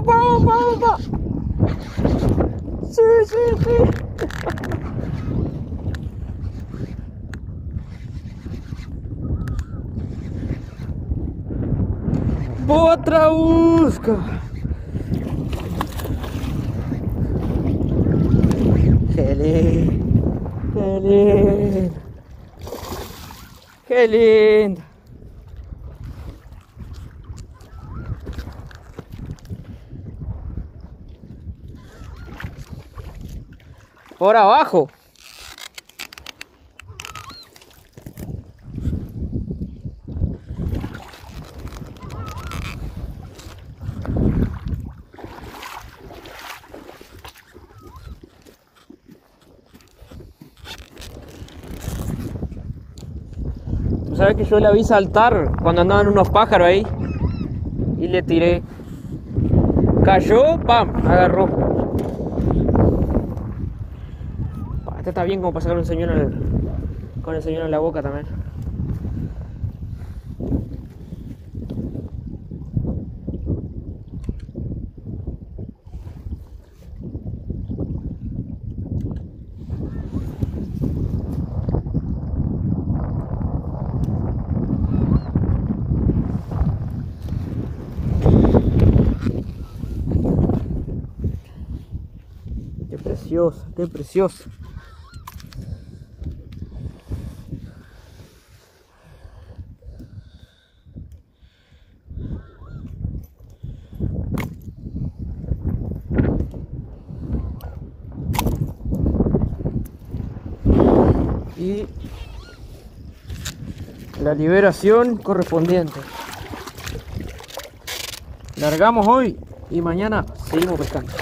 opa, opa, opa. Sim, sim, sim. Boa trausca. Que lindo. Que lindo. Que lindo. Por abajo. Sabes que yo la vi saltar cuando andaban unos pájaros ahí. Y le tiré. Cayó, pam, agarró. Pa, Este está bien como para sacar un señor con el señor en la boca también. Qué precioso, qué precioso. Y la liberación correspondiente. Largamos hoy y mañana seguimos pescando.